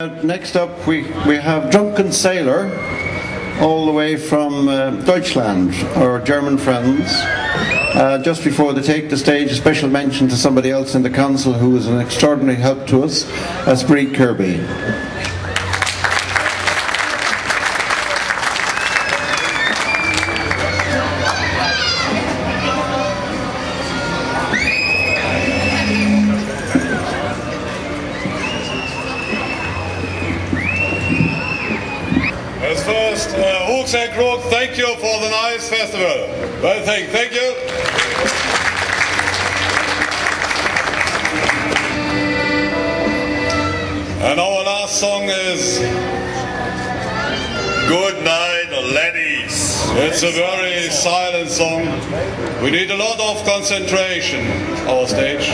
uh, next up we, we have Drunken Sailor, all the way from uh, Deutschland, our German friends. Uh, just before they take the stage, a special mention to somebody else in the council who was an extraordinary help to us, that's Brie Kirby. First, uh, and Crookes, thank you for the nice festival. Well, thank, thank you. And our last song is Good Night, Ladies. It's a very silent song. We need a lot of concentration, our stage.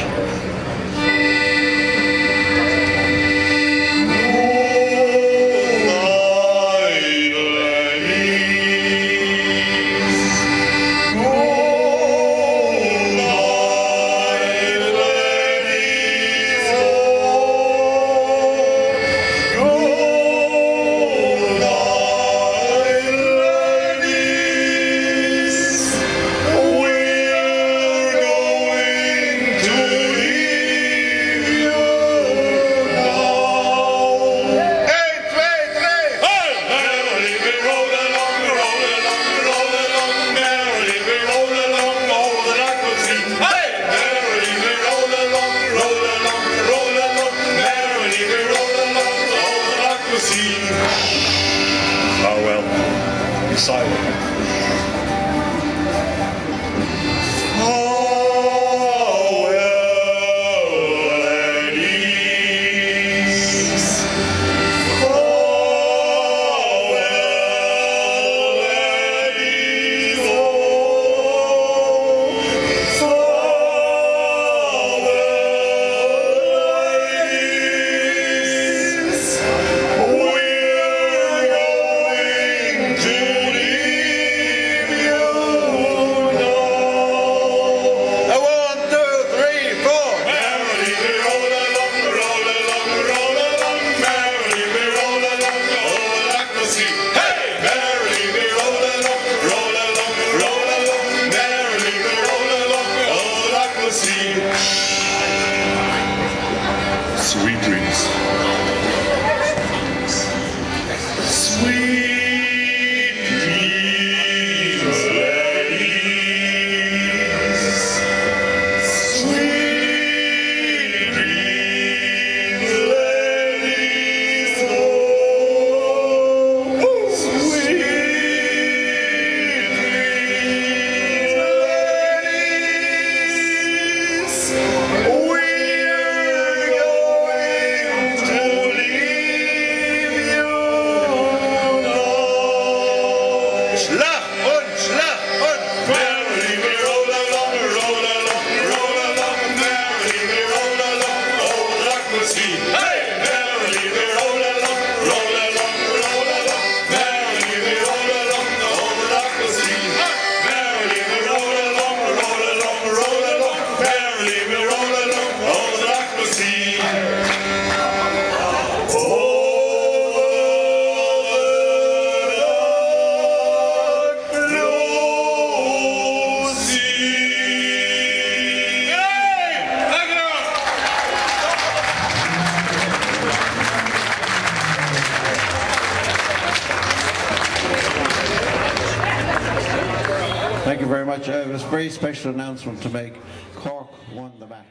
Thank you very much. It was a very special announcement to make. Cork won the match.